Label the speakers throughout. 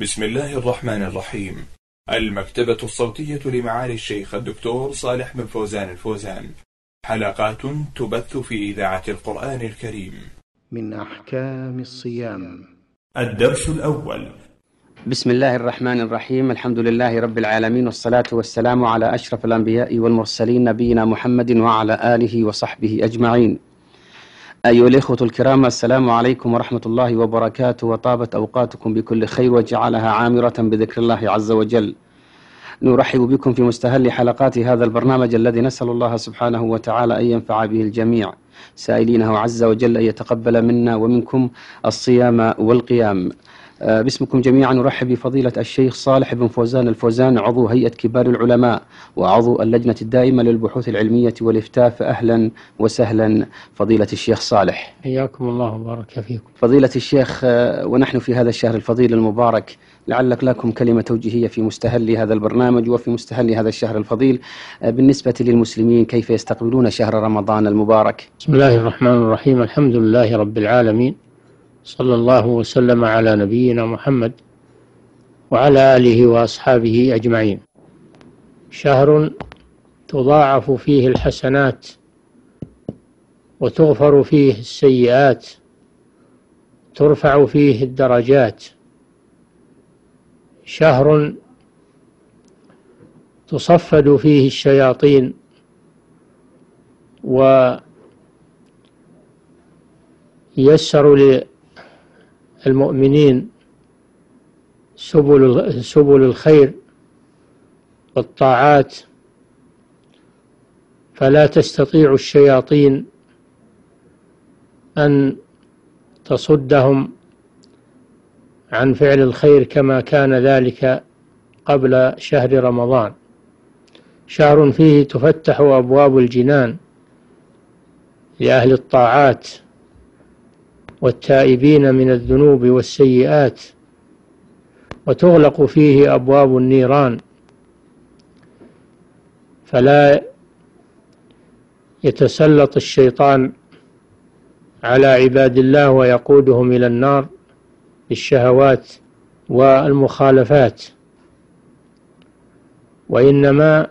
Speaker 1: بسم الله الرحمن الرحيم. المكتبة الصوتية لمعالي الشيخ الدكتور صالح بن فوزان الفوزان. حلقات تبث في إذاعة القرآن الكريم.
Speaker 2: من أحكام الصيام.
Speaker 1: الدرس الأول.
Speaker 3: بسم الله الرحمن الرحيم. الحمد لله رب العالمين والصلاة والسلام على أشرف الأنبياء والمرسلين نبينا محمد وعلى آله وصحبه أجمعين. أيها الإخوة الكرام السلام عليكم ورحمة الله وبركاته وطابت أوقاتكم بكل خير وجعلها عامرة بذكر الله عز وجل. نرحب بكم في مستهل حلقات هذا البرنامج الذي نسأل الله سبحانه وتعالى أن ينفع به الجميع. سائلينه عز وجل أن يتقبل منا ومنكم الصيام والقيام. باسمكم جميعا نرحب بفضيلة الشيخ صالح بن فوزان الفوزان عضو هيئة كبار العلماء وعضو اللجنة الدائمة للبحوث العلمية والإفتاء فأهلا وسهلا. فضيلة الشيخ صالح.
Speaker 4: حياكم الله وبارك فيكم.
Speaker 3: فضيلة الشيخ آه، ونحن في هذا الشهر الفضيل المبارك لعلك لكم كلمة توجيهية في مستهل هذا البرنامج وفي مستهل هذا الشهر الفضيل. آه، بالنسبة للمسلمين كيف يستقبلون شهر رمضان المبارك؟
Speaker 4: بسم الله الرحمن الرحيم الحمد لله رب العالمين صلى الله وسلم على نبينا محمد وعلى آله وأصحابه أجمعين. شهر تضاعف فيه الحسنات وتغفر فيه السيئات ترفع فيه الدرجات. شهر تصفد فيه الشياطين ويسر المؤمنين سبل سبل الخير والطاعات فلا تستطيع الشياطين أن تصدهم عن فعل الخير كما كان ذلك قبل شهر رمضان. شهر فيه تفتح أبواب الجنان لأهل الطاعات. والتائبين من الذنوب والسيئات وتغلق فيه أبواب النيران. فلا يتسلط الشيطان على عباد الله ويقودهم إلى النار بالشهوات والمخالفات. وإنما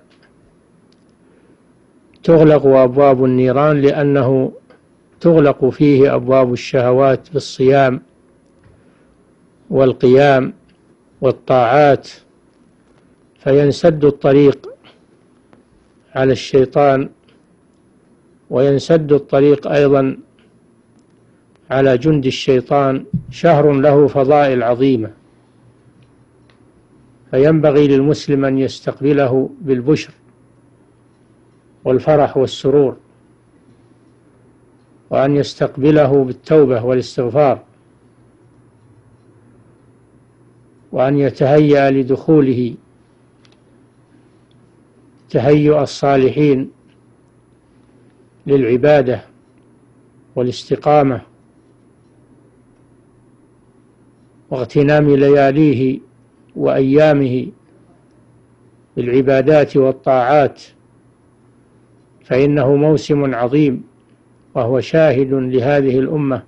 Speaker 4: تغلق أبواب النيران لأنه تغلق فيه أبواب الشهوات بالصيام والقيام والطاعات فينسد الطريق على الشيطان وينسد الطريق أيضا على جند الشيطان شهر له فضائل عظيمة. فينبغي للمسلم أن يستقبله بالبشر والفرح والسرور. وأن يستقبله بالتوبة والاستغفار. وأن يتهيأ لدخوله تهيؤ الصالحين للعبادة والاستقامة واغتنام لياليه وأيامه بالعبادات والطاعات فإنه موسم عظيم. وهو شاهد لهذه الأمة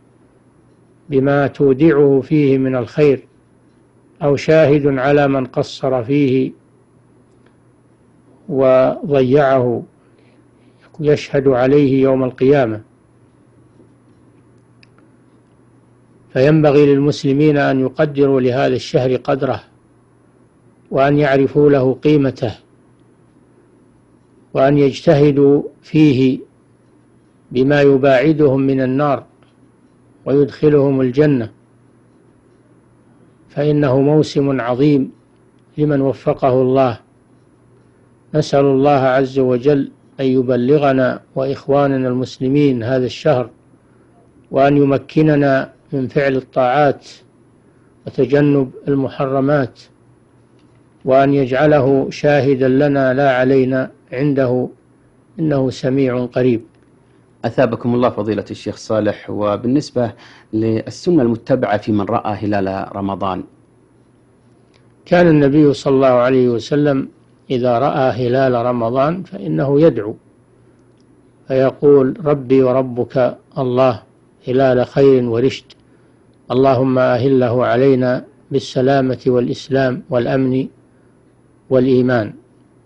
Speaker 4: بما تودعه فيه من الخير أو شاهد على من قصر فيه وضيعه يشهد عليه يوم القيامة. فينبغي للمسلمين أن يقدروا لهذا الشهر قدره وأن يعرفوا له قيمته وأن يجتهدوا فيه بما يباعدهم من النار ويدخلهم الجنة. فإنه موسم عظيم لمن وفقه الله. نسأل الله عز وجل أن يبلغنا وإخواننا المسلمين هذا الشهر وأن يمكننا من فعل الطاعات وتجنب المحرمات وأن يجعله شاهدا لنا لا علينا عنده إنه سميع قريب.
Speaker 3: أثابكم الله فضيلة الشيخ صالح. وبالنسبة للسنة المتبعة في من رأى هلال رمضان
Speaker 4: كان النبي صلى الله عليه وسلم إذا رأى هلال رمضان فإنه يدعو فيقول ربي وربك الله هلال خير ورشد اللهم أهله علينا بالسلامة والإسلام والأمن والإيمان.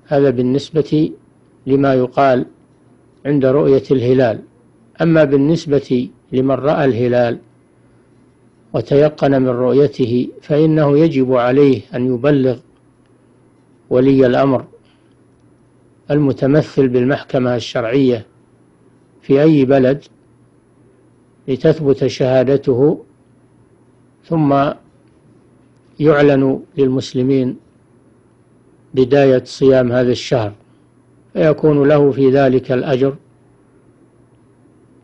Speaker 4: هذا بالنسبة لما يقال عند رؤية الهلال. أما بالنسبة لمن رأى الهلال وتيقن من رؤيته فإنه يجب عليه أن يبلغ ولي الأمر المتمثل بالمحكمة الشرعية في أي بلد لتثبت شهادته ثم يعلن للمسلمين بداية صيام هذا الشهر. فيكون له في ذلك الأجر.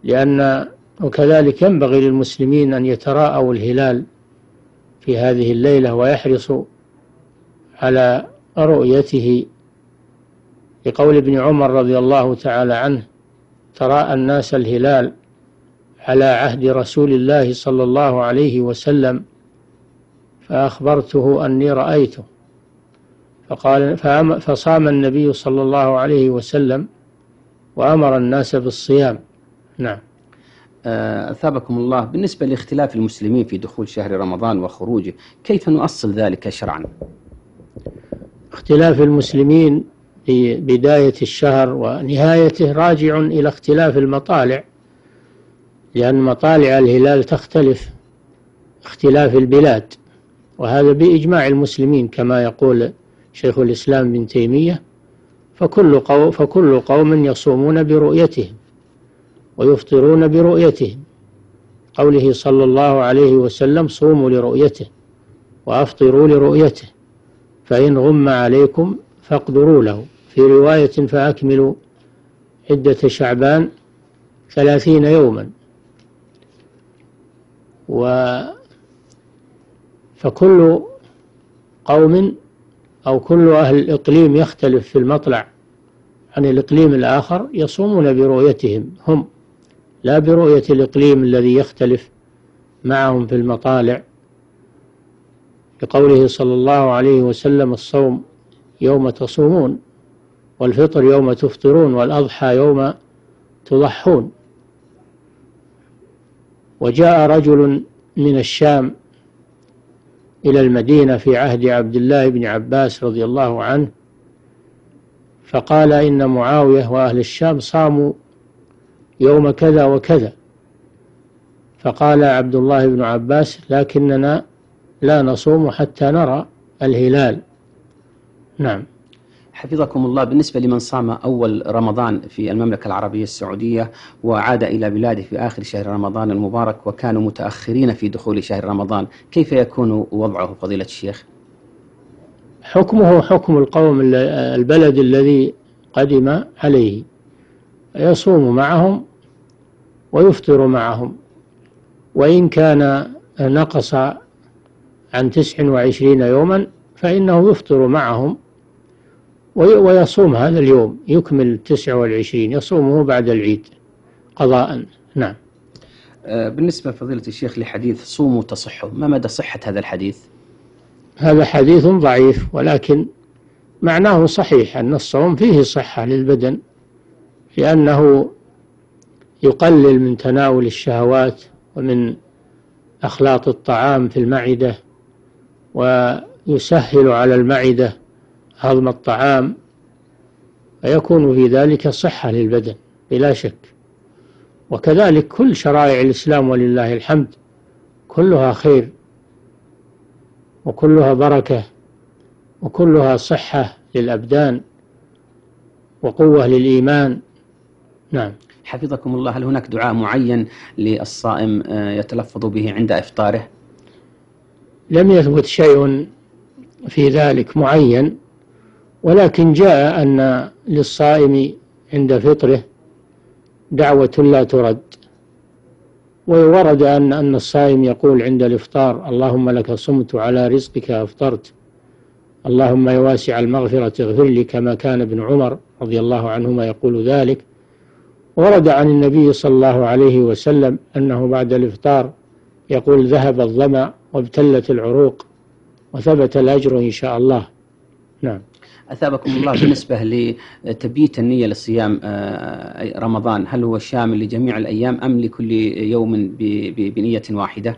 Speaker 4: لأن وكذلك ينبغي للمسلمين أن يتراءوا الهلال في هذه الليلة ويحرصوا على رؤيته. لقول ابن عمر رضي الله تعالى عنه تراءى الناس الهلال على عهد رسول الله صلى الله عليه وسلم فأخبرته أني رأيته. فقال فصام النبي صلى الله عليه وسلم وأمر الناس بالصيام. نعم.
Speaker 3: آه، أثابكم الله. بالنسبة لاختلاف المسلمين في دخول شهر رمضان وخروجه كيف نؤصل ذلك شرعا؟
Speaker 4: اختلاف المسلمين في بداية الشهر ونهايته راجع إلى اختلاف المطالع لأن مطالع الهلال تختلف اختلاف البلاد وهذا بإجماع المسلمين كما يقول شيخ الإسلام بن تيمية فكل قوم, فكل قوم يصومون برؤيتهم ويفطرون برؤيتهم. قوله صلى الله عليه وسلم صوموا لرؤيته وأفطروا لرؤيته فإن غم عليكم فاقدروا له. في رواية فأكملوا عدة شعبان ثلاثين يوما. و فكل قوم أو كل أهل الإقليم يختلف في المطلع عن الإقليم الآخر يصومون برؤيتهم هم لا برؤية الإقليم الذي يختلف معهم في المطالع. لقوله صلى الله عليه وسلم الصوم يوم تصومون والفطر يوم تفطرون والأضحى يوم تضحون. وجاء رجل من الشام إلى المدينة في عهد عبد الله بن عباس رضي الله عنه فقال إن معاوية وأهل الشام صاموا يوم كذا وكذا. فقال عبد الله بن عباس لكننا لا نصوم حتى نرى الهلال. نعم.
Speaker 3: حفظكم الله. بالنسبة لمن صام أول رمضان في المملكة العربية السعودية وعاد إلى بلاده في آخر شهر رمضان المبارك وكانوا متأخرين في دخول شهر رمضان كيف يكون وضعه فضيلة الشيخ؟
Speaker 4: حكمه حكم القوم البلد الذي قدم عليه. يصوم معهم ويفطر معهم. وإن كان نقص عن تسع وعشرين يوما فإنه يفطر معهم. ويصوم هذا اليوم يكمل تسع والعشرين يصومه بعد العيد قضاء. نعم.
Speaker 3: آه، بالنسبة فضيلة الشيخ لحديث صوموا تصحوا ما مدى صحة هذا الحديث؟
Speaker 4: هذا حديث ضعيف ولكن معناه صحيح أن الصوم فيه صحة للبدن لأنه يقلل من تناول الشهوات ومن أخلاط الطعام في المعدة ويسهل على المعدة هضم الطعام فيكون في ذلك صحة للبدن بلا شك. وكذلك كل شرائع الإسلام ولله الحمد كلها خير وكلها بركة وكلها صحة للأبدان وقوة للإيمان. نعم.
Speaker 3: حفظكم الله هل هناك دعاء معين للصائم آه، يتلفظ به عند إفطاره؟
Speaker 4: لم يثبت شيء في ذلك معين. ولكن جاء أن للصائم عند فطره دعوة لا ترد. وورد أن أن الصائم يقول عند الإفطار اللهم لك صمت على رزقك أفطرت. اللهم يا واسع المغفرة اغفر لي كما كان ابن عمر رضي الله عنهما يقول ذلك. ورد عن النبي صلى الله عليه وسلم أنه بعد الإفطار يقول ذهب الظمأ وابتلت العروق وثبت الأجر إن شاء الله. نعم.
Speaker 3: أثابكم الله بالنسبة لتبييت النية لصيام آه، رمضان. هل هو شامل لجميع الأيام أم لكل يوم بنية واحدة؟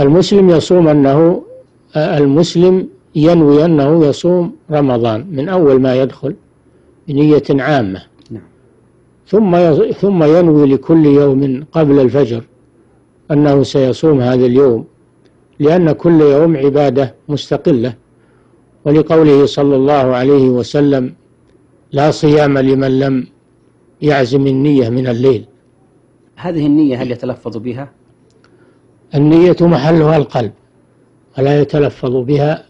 Speaker 4: المسلم يصوم أنه المسلم ينوي أنه يصوم رمضان من أول ما يدخل بنية عامة.
Speaker 3: نعم.
Speaker 4: ثم ثم ينوي لكل يوم قبل الفجر أنه سيصوم هذا اليوم لأن كل يوم عبادة مستقلة. ولقوله صلى الله عليه وسلم لا صيام لمن لم يعزم النية من الليل.
Speaker 3: هذه النية هل يتلفظ بها؟
Speaker 4: النية محلها القلب ولا يتلفظ بها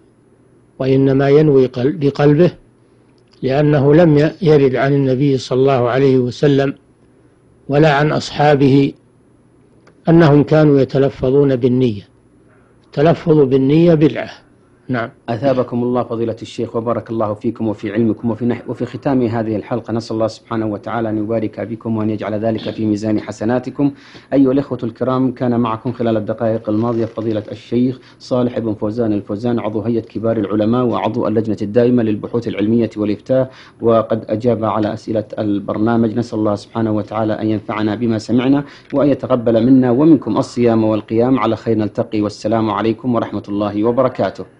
Speaker 4: وإنما ينوي بقلبه لأنه لم يرد عن النبي صلى الله عليه وسلم ولا عن أصحابه أنهم كانوا يتلفظون بالنية. التلفظ بالنية بدعة. نعم.
Speaker 3: أثابكم الله فضيلة الشيخ وبارك الله فيكم وفي علمكم وفي نح وفي ختام هذه الحلقة. نسأل الله سبحانه وتعالى أن يبارك بكم وأن يجعل ذلك في ميزان حسناتكم. أيها الإخوة الكرام كان معكم خلال الدقائق الماضية فضيلة الشيخ صالح بن فوزان الفوزان عضو هيئة كبار العلماء وعضو اللجنة الدائمة للبحوث العلمية والإفتاء وقد أجاب على أسئلة البرنامج. نسأل الله سبحانه وتعالى أن ينفعنا بما سمعنا وأن يتقبل منا ومنكم الصيام والقيام. على خير نلتقي. والسلام عليكم ورحمة الله وبركاته.